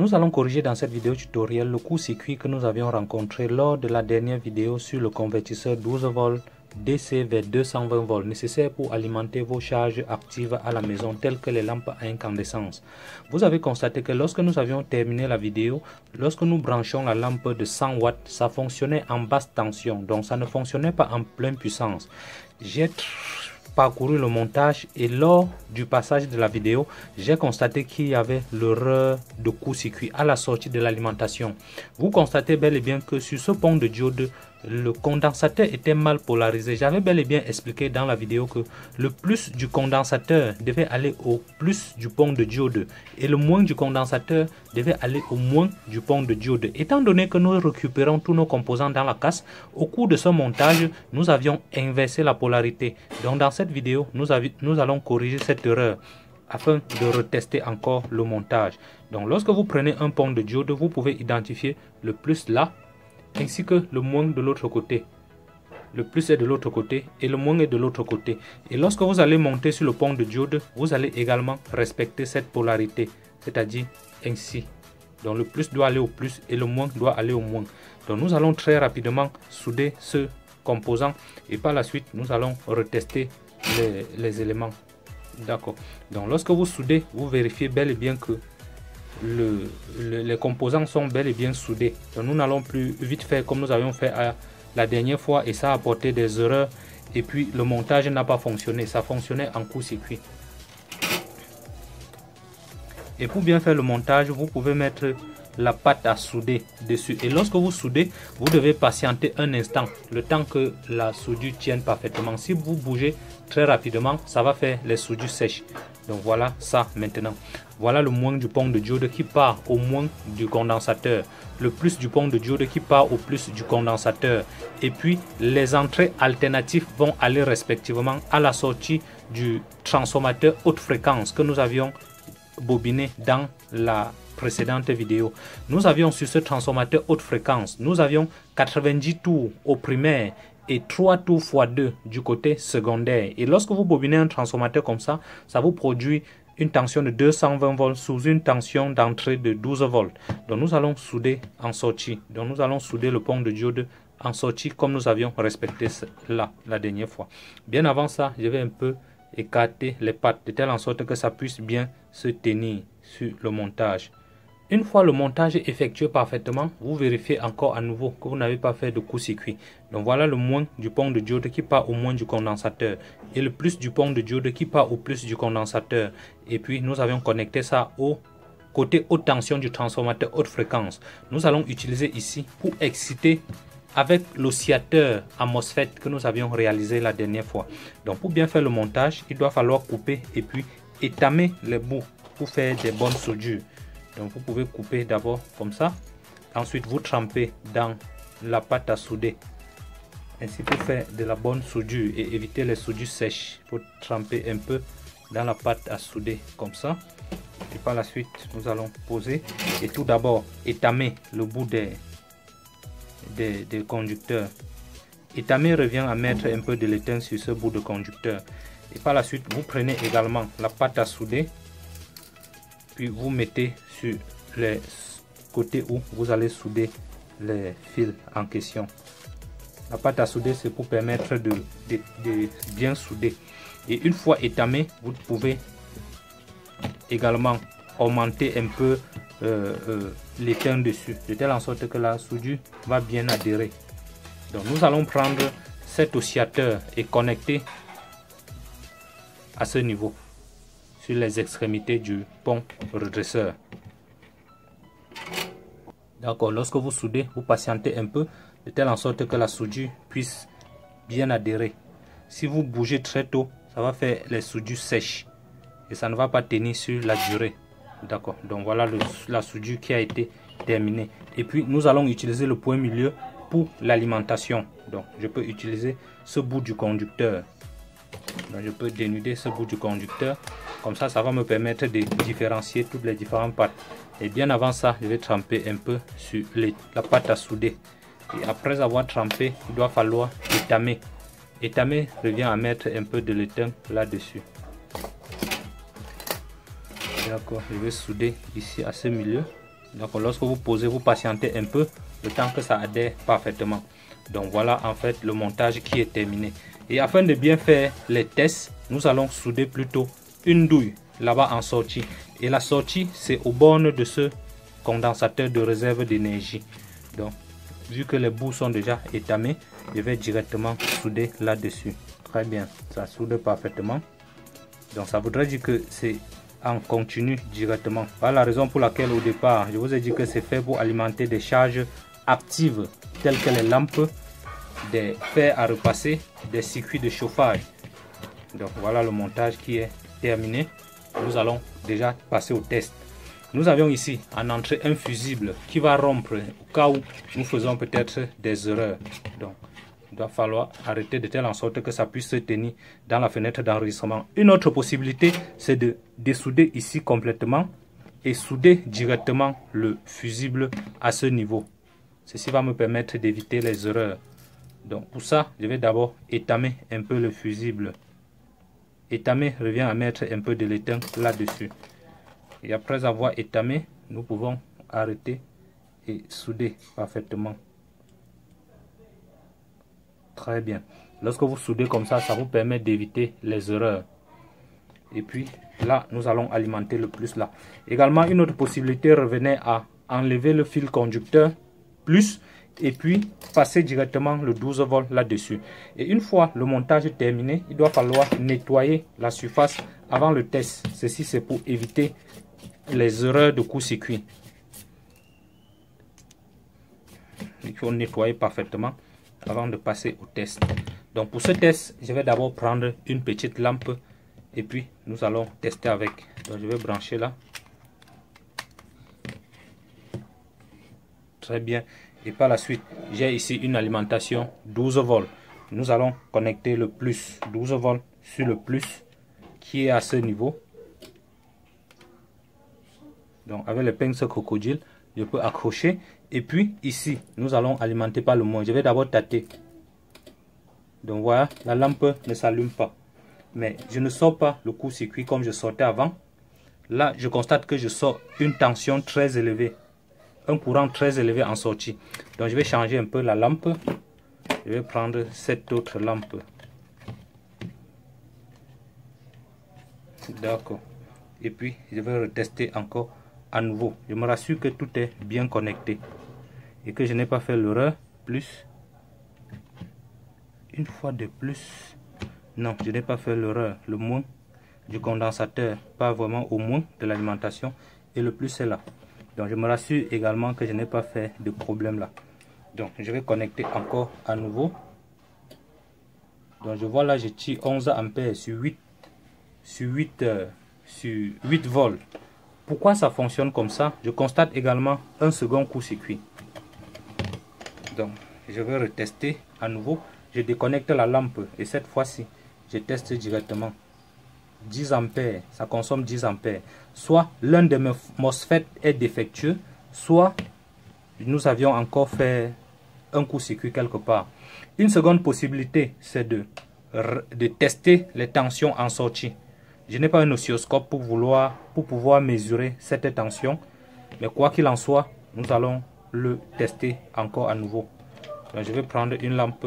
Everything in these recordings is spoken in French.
Nous allons corriger dans cette vidéo tutoriel le court-circuit que nous avions rencontré lors de la dernière vidéo sur le convertisseur 12 volts DC vers 220 volts nécessaire pour alimenter vos charges actives à la maison telles que les lampes à incandescence. Vous avez constaté que lorsque nous avions terminé la vidéo, lorsque nous branchons la lampe de 100 watts, ça fonctionnait en basse tension, donc ça ne fonctionnait pas en pleine puissance. J'ai parcouru le montage et lors du passage de la vidéo, j'ai constaté qu'il y avait l'erreur de court-circuit à la sortie de l'alimentation. Vous constatez bel et bien que sur ce pont de diode, le condensateur était mal polarisé. J'avais bel et bien expliqué dans la vidéo que le plus du condensateur devait aller au plus du pont de diode et le moins du condensateur devait aller au moins du pont de diode. Étant donné que nous récupérons tous nos composants dans la casse, au cours de ce montage, nous avions inversé la polarité. Donc dans cette vidéo, nous, nous allons corriger cette erreur afin de retester encore le montage. Donc lorsque vous prenez un pont de diode, vous pouvez identifier le plus là ainsi que le moins de l'autre côté. Le plus est de l'autre côté et le moins est de l'autre côté. Et lorsque vous allez monter sur le pont de diode, vous allez également respecter cette polarité, c'est-à-dire ainsi. Donc le plus doit aller au plus et le moins doit aller au moins. Donc nous allons très rapidement souder ce composant et par la suite nous allons retester les, les éléments. D'accord. Donc lorsque vous soudez, vous vérifiez bel et bien que le, les composants sont bel et bien soudés. nous n'allons plus vite faire comme nous avions fait la dernière fois et ça a apporté des erreurs. Et puis le montage n'a pas fonctionné, ça fonctionnait en court-circuit. Et pour bien faire le montage, vous pouvez mettre la pâte à souder dessus. Et lorsque vous soudez, vous devez patienter un instant, le temps que la soudure tienne parfaitement. Si vous bougez très rapidement, ça va faire les soudures sèches. Donc voilà ça maintenant. Voilà le moins du pont de diode qui part au moins du condensateur. Le plus du pont de diode qui part au plus du condensateur. Et puis les entrées alternatives vont aller respectivement à la sortie du transformateur haute fréquence que nous avions bobiné dans la précédente vidéo. Nous avions sur ce transformateur haute fréquence, nous avions 90 tours au primaire et 3 tours x 2 du côté secondaire. Et lorsque vous bobinez un transformateur comme ça, ça vous produit une tension de 220 volts sous une tension d'entrée de 12 volts. Donc nous allons souder en sortie. Donc nous allons souder le pont de diode en sortie comme nous avions respecté là la dernière fois. Bien avant ça, je vais un peu écarter les pattes de telle en sorte que ça puisse bien se tenir sur le montage. Une fois le montage effectué parfaitement, vous vérifiez encore à nouveau que vous n'avez pas fait de court-circuit. Donc voilà le moins du pont de diode qui part au moins du condensateur et le plus du pont de diode qui part au plus du condensateur. Et puis nous avons connecté ça au côté haute tension du transformateur haute fréquence. Nous allons utiliser ici pour exciter avec l'oscillateur à MOSFET que nous avions réalisé la dernière fois. Donc pour bien faire le montage, il doit falloir couper et puis étamer les bouts pour faire des bonnes soudures. Donc vous pouvez couper d'abord comme ça. Ensuite vous trempez dans la pâte à souder. Ainsi pour faire de la bonne soudure et éviter les soudures sèches. Vous tremper un peu dans la pâte à souder comme ça. Et par la suite nous allons poser et tout d'abord étamer le bout des, des, des conducteurs. Étamer revient à mettre un peu de l'étain sur ce bout de conducteur. Et par la suite, vous prenez également la pâte à souder vous mettez sur les côtés où vous allez souder les fils en question. La pâte à souder, c'est pour permettre de, bien souder. Et une fois étamé, vous pouvez également augmenter un peu euh, euh, l'étain dessus, de telle en sorte que la soudure va bien adhérer. Donc nous allons prendre cet oscillateur et connecter à ce niveau sur les extrémités du pont redresseur. D'accord, lorsque vous soudez, vous patientez un peu de telle en sorte que la soudure puisse bien adhérer. Si vous bougez très tôt, ça va faire les soudures sèches et ça ne va pas tenir sur la durée. D'accord, donc voilà la soudure qui a été terminée. Et puis nous allons utiliser le point milieu pour l'alimentation. Donc je peux utiliser ce bout du conducteur. Donc, je peux dénuder ce bout du conducteur comme ça, ça va me permettre de différencier toutes les différentes pâtes. Et bien avant ça, je vais tremper un peu sur la pâte à souder. Et après avoir trempé, il doit falloir étamer. Étamer revient à mettre un peu de l'étain là-dessus. D'accord, je vais souder ici à ce milieu. Donc lorsque vous posez, vous patientez un peu le temps que ça adhère parfaitement. Donc voilà en fait le montage qui est terminé. Et afin de bien faire les tests, nous allons souder plutôt une douille là-bas en sortie. Et la sortie, c'est au borne de ce condensateur de réserve d'énergie. Donc, vu que les bouts sont déjà étamés, je vais directement souder là-dessus. Très bien, ça soude parfaitement. Donc, ça voudrait dire que c'est en continu directement. Voilà la raison pour laquelle au départ, je vous ai dit que c'est fait pour alimenter des charges actives telles que les lampes, des fers à repasser, des circuits de chauffage. Donc voilà le montage qui est terminé. Nous allons déjà passer au test. Nous avions ici en entrée un fusible qui va rompre au cas où nous faisons peut-être des erreurs. Donc il va falloir arrêter de telle en sorte que ça puisse se tenir dans la fenêtre d'enregistrement. Une autre possibilité, c'est de dessouder ici complètement et souder directement le fusible à ce niveau. Ceci va me permettre d'éviter les erreurs. Donc pour ça, je vais d'abord étamer un peu le fusible. Étamer revient à mettre un peu de l'étain là-dessus. Et après avoir étamé, nous pouvons arrêter et souder parfaitement. Très bien. Lorsque vous soudez comme ça, ça vous permet d'éviter les erreurs. Et puis là, nous allons alimenter le plus là. Également, une autre possibilité revenait à enlever le fil conducteur plus et puis passer directement le 12 volts là-dessus. Et une fois le montage terminé, il doit falloir nettoyer la surface avant le test. Ceci, c'est pour éviter les erreurs de court-circuit. Il faut nettoyer parfaitement avant de passer au test. Donc pour ce test, je vais d'abord prendre une petite lampe et puis nous allons tester avec. Je vais brancher là. Très bien. Et par la suite, j'ai ici une alimentation 12 volts. Nous allons connecter le plus 12 volts sur le plus qui est à ce niveau. Donc avec le pince crocodile, je peux accrocher. Et puis ici, nous allons alimenter par le moins. Je vais d'abord tâter. Donc voilà, la lampe ne s'allume pas. Mais je ne sors pas le court-circuit comme je sortais avant. Là, je constate que je sors une tension très élevée courant très élevé en sortie. Donc je vais changer un peu la lampe. Je vais prendre cette autre lampe. D'accord. Et puis je vais retester encore à nouveau. Je me rassure que tout est bien connecté. Et que je n'ai pas fait l'erreur. Plus. Une fois de plus. Non, je n'ai pas fait l'erreur. Le moins du condensateur. Pas vraiment au moins de l'alimentation. Et le plus est là. Donc je me rassure également que je n'ai pas fait de problème là. Donc je vais connecter encore à nouveau. Donc je vois là, je tire 11 ampères sur 8 sur 8 euh, sur 8 volts. Pourquoi ça fonctionne comme ça? Je constate également un second court-circuit. Donc je vais retester à nouveau. Je déconnecte la lampe et cette fois-ci, je teste directement. 10 ampères, ça consomme 10 ampères. Soit l'un de mes MOSFET est défectueux, soit nous avions encore fait un coup-circuit quelque part. Une seconde possibilité, c'est de, de tester les tensions en sortie. Je n'ai pas un oscilloscope pour, vouloir, pour pouvoir mesurer cette tension, mais quoi qu'il en soit, nous allons le tester encore à nouveau. je vais prendre une lampe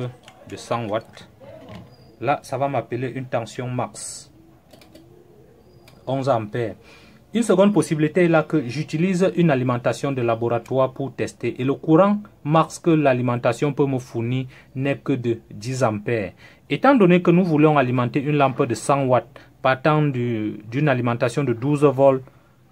de 100 watts. Là, ça va m'appeler une tension max. 11 ampères. Une seconde possibilité est là que j'utilise une alimentation de laboratoire pour tester et le courant max que l'alimentation peut me fournir n'est que de 10 ampères. Étant donné que nous voulons alimenter une lampe de 100 watts partant d'une alimentation de 12 volts,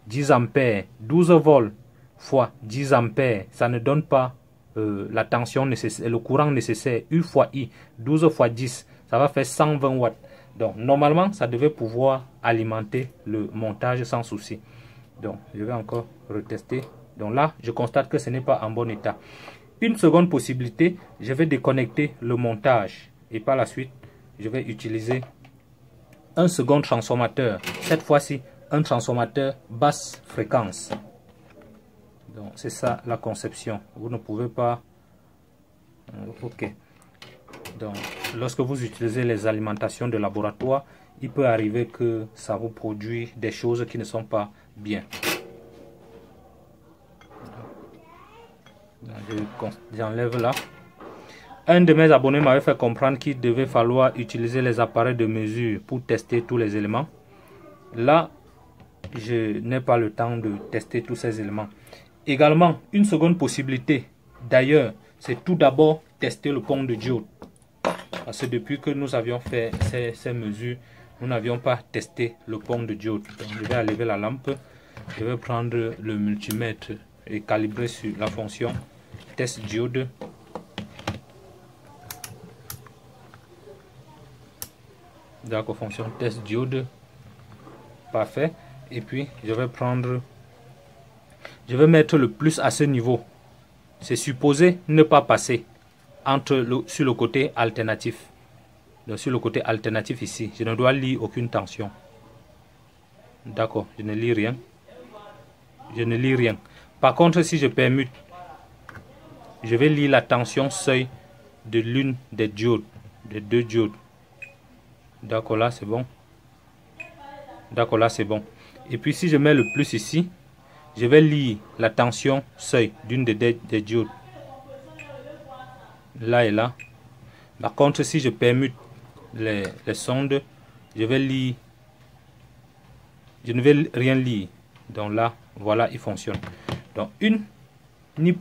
10 ampères, 12 volts fois 10 ampères, ça ne donne pas euh, la tension nécessaire, le courant nécessaire, U fois I, 12 fois 10, ça va faire 120 watts. Donc, normalement, ça devait pouvoir alimenter le montage sans souci. Donc, je vais encore retester. Donc là, je constate que ce n'est pas en bon état. Une seconde possibilité, je vais déconnecter le montage. Et par la suite, je vais utiliser un second transformateur. Cette fois-ci, un transformateur basse fréquence. Donc, c'est ça la conception. Vous ne pouvez pas... Ok. Donc, lorsque vous utilisez les alimentations de laboratoire, il peut arriver que ça vous produit des choses qui ne sont pas bien. j'enlève là. Un de mes abonnés m'avait fait comprendre qu'il devait falloir utiliser les appareils de mesure pour tester tous les éléments. Là, je n'ai pas le temps de tester tous ces éléments. Également, une seconde possibilité, d'ailleurs, c'est tout d'abord tester le pont de diode. Parce que depuis que nous avions fait ces, mesures, nous n'avions pas testé le pont de diode. je vais enlever la lampe, je vais prendre le multimètre et calibrer sur la fonction test diode. D'accord, fonction test diode. Parfait. Et puis, je vais prendre... Je vais mettre le plus à ce niveau. C'est supposé ne pas passer entre le, sur le côté alternatif. Donc sur le côté alternatif ici, je ne dois lire aucune tension. D'accord, je ne lis rien. Je ne lis rien. Par contre, si je permute, je vais lire la tension seuil de l'une des diodes, des deux diodes. D'accord, là c'est bon. D'accord, là c'est bon. Et puis si je mets le plus ici, je vais lire la tension seuil d'une des, des diodes là et là. Par contre, si je permute les, sondes, je vais ne vais rien lire. Donc là, voilà, il fonctionne. Donc une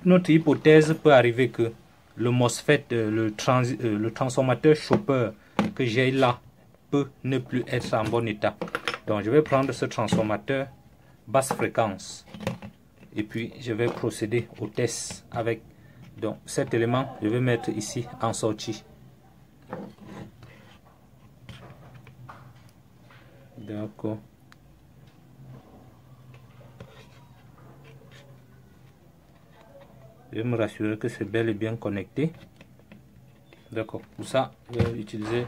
notre hypothèse peut arriver que le MOSFET, euh, le, euh, le transformateur chopper que j'ai là, peut ne plus être en bon état. Donc je vais prendre ce transformateur basse fréquence et puis je vais procéder au test avec donc cet élément, je vais mettre ici en sortie. D'accord. Je vais me rassurer que c'est bel et bien connecté. D'accord. Pour ça, je vais utiliser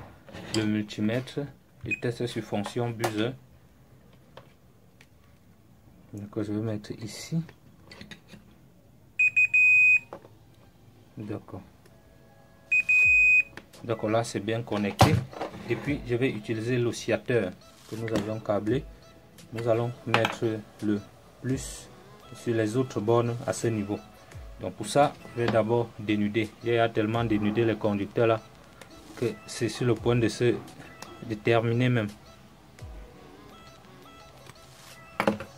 le multimètre et tester sur fonction buzzer. D'accord, je vais mettre ici. D'accord. D'accord, là c'est bien connecté. Et puis je vais utiliser l'oscillateur que nous avions câblé. Nous allons mettre le plus sur les autres bornes à ce niveau. Donc pour ça, je vais d'abord dénuder. Il y a tellement dénudé les conducteurs là que c'est sur le point de se déterminer même.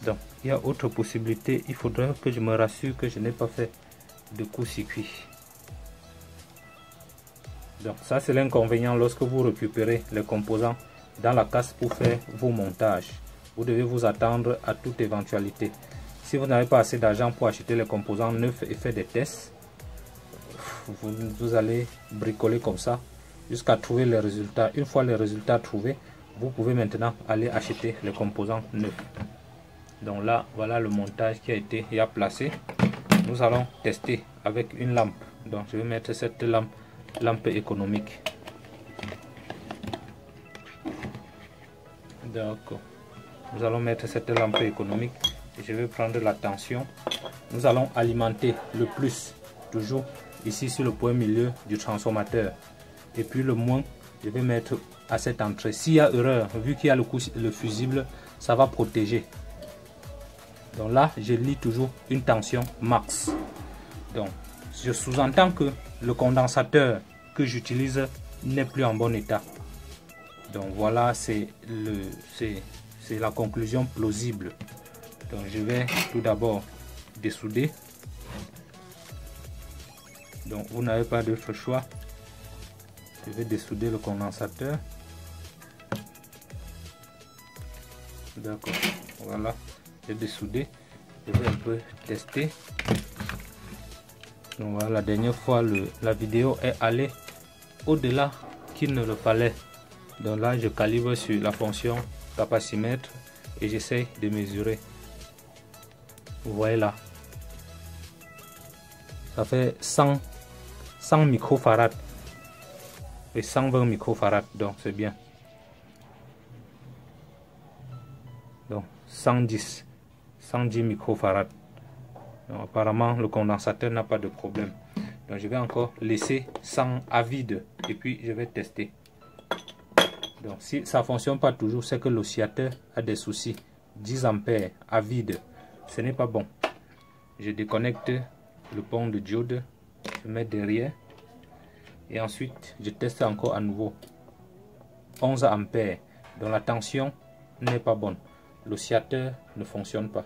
Donc il y a autre possibilité. Il faudrait que je me rassure que je n'ai pas fait de coup-circuit. Donc ça c'est l'inconvénient lorsque vous récupérez les composants dans la casse pour faire vos montages. Vous devez vous attendre à toute éventualité. Si vous n'avez pas assez d'argent pour acheter les composants neufs et faire des tests, vous, allez bricoler comme ça jusqu'à trouver les résultats. Une fois les résultats trouvés, vous pouvez maintenant aller acheter les composants neufs. Donc là, voilà le montage qui a été placé. Nous allons tester avec une lampe. Donc je vais mettre cette lampe lampe économique. D'accord. Nous allons mettre cette lampe économique je vais prendre la tension. Nous allons alimenter le plus, toujours ici sur le point milieu du transformateur. Et puis le moins, je vais mettre à cette entrée. S'il y a erreur, vu qu'il y a le, le fusible, ça va protéger. Donc là, je lis toujours une tension max. Donc, je sous-entends que le condensateur que j'utilise n'est plus en bon état. Donc voilà, c'est la conclusion plausible. Donc je vais tout d'abord dessouder. Donc vous n'avez pas d'autre choix. Je vais dessouder le condensateur. D'accord. Voilà, j'ai dessoudé. Je vais un peu tester. Donc voilà, la dernière fois, le, la vidéo est allée au-delà qu'il ne le fallait. Donc là, je calibre sur la fonction capacimètre et j'essaie de mesurer. Vous voyez là. Ça fait 100, 100 microfarad et 120 microfarad. Donc c'est bien. Donc 110, 110 apparemment, le condensateur n'a pas de problème. Donc, je vais encore laisser sans à vide et puis je vais tester. Donc, si ça fonctionne pas toujours, c'est que l'oscillateur a des soucis. 10 ampères à vide, ce n'est pas bon. Je déconnecte le pont de diode Je mets derrière. Et ensuite, je teste encore à nouveau. 11 ampères. Donc la tension n'est pas bonne. L'oscillateur ne fonctionne pas.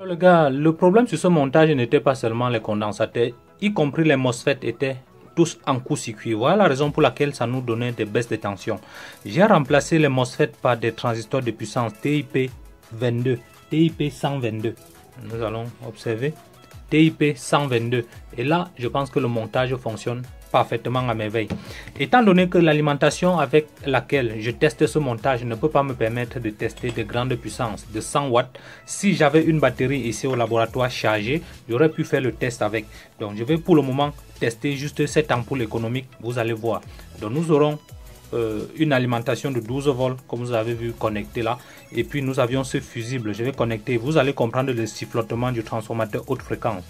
Le gars, le problème sur ce montage n'était pas seulement les condensateurs, y compris les MOSFET étaient tous en court-circuit. Voilà la raison pour laquelle ça nous donnait des baisses de tension. J'ai remplacé les MOSFET par des transistors de puissance TIP 22, TIP 122. Nous allons observer TIP 122. Et là, je pense que le montage fonctionne parfaitement à merveille. Étant donné que l'alimentation avec laquelle je teste ce montage ne peut pas me permettre de tester de grandes puissances de 100 watts, si j'avais une batterie ici au laboratoire chargée, j'aurais pu faire le test avec. Donc je vais pour le moment tester juste cette ampoule économique, vous allez voir. Donc nous aurons euh, une alimentation de 12 volts comme vous avez vu connecté là et puis nous avions ce fusible je vais connecter vous allez comprendre le sifflotement du transformateur haute fréquence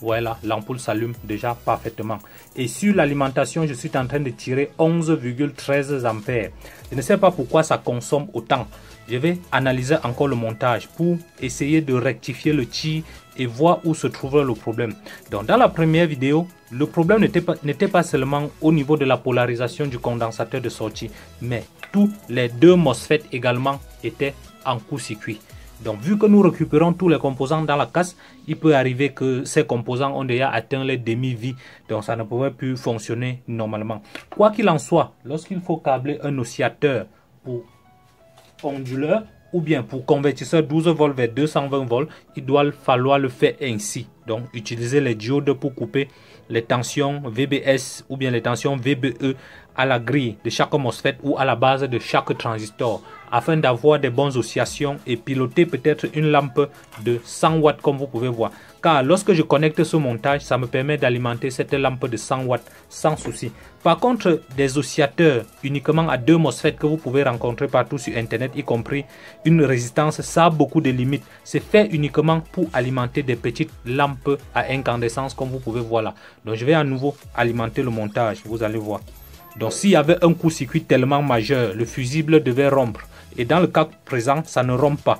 voilà, l'ampoule s'allume déjà parfaitement. Et sur l'alimentation, je suis en train de tirer 11,13 ampères. Je ne sais pas pourquoi ça consomme autant. Je vais analyser encore le montage pour essayer de rectifier le tir et voir où se trouve le problème. Donc dans la première vidéo, le problème n'était pas, seulement au niveau de la polarisation du condensateur de sortie, mais tous les deux MOSFET également étaient en court-circuit. Donc, vu que nous récupérons tous les composants dans la casse, il peut arriver que ces composants ont déjà atteint les demi-vie. Donc, ça ne pourrait plus fonctionner normalement. Quoi qu'il en soit, lorsqu'il faut câbler un oscillateur pour onduleur ou bien pour convertisseur 12 volts vers 220 volts, il doit falloir le faire ainsi. Donc, utiliser les diodes pour couper les tensions VBS ou bien les tensions VBE à la grille de chaque MOSFET ou à la base de chaque transistor afin d'avoir des bonnes oscillations et piloter peut-être une lampe de 100 watts comme vous pouvez voir. Car lorsque je connecte ce montage, ça me permet d'alimenter cette lampe de 100 watts sans souci. Par contre, des oscillateurs uniquement à deux MOSFET que vous pouvez rencontrer partout sur Internet, y compris une résistance, ça a beaucoup de limites. C'est fait uniquement pour alimenter des petites lampes à incandescence comme vous pouvez voir là. Donc je vais à nouveau alimenter le montage, vous allez voir. Donc s'il y avait un coup-circuit tellement majeur, le fusible devait rompre. Et dans le cas présent, ça ne rompt pas.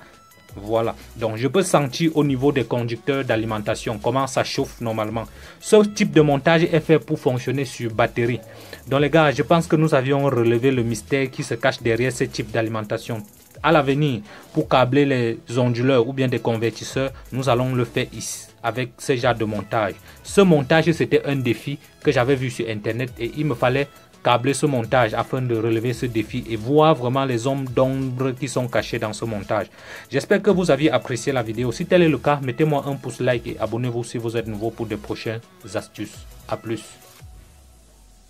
Voilà, donc je peux sentir au niveau des conducteurs d'alimentation comment ça chauffe normalement. Ce type de montage est fait pour fonctionner sur batterie. Donc les gars, je pense que nous avions relevé le mystère qui se cache derrière ce type d'alimentation. À l'avenir, pour câbler les onduleurs ou bien des convertisseurs, nous allons le faire ici avec ce genre de montage. Ce montage, c'était un défi que j'avais vu sur Internet et il me fallait câbler ce montage afin de relever ce défi et voir vraiment les ombres d'ombre qui sont cachés dans ce montage. J'espère que vous avez apprécié la vidéo. Si tel est le cas, mettez-moi un pouce like et abonnez-vous si vous êtes nouveau pour de prochaines astuces. A plus.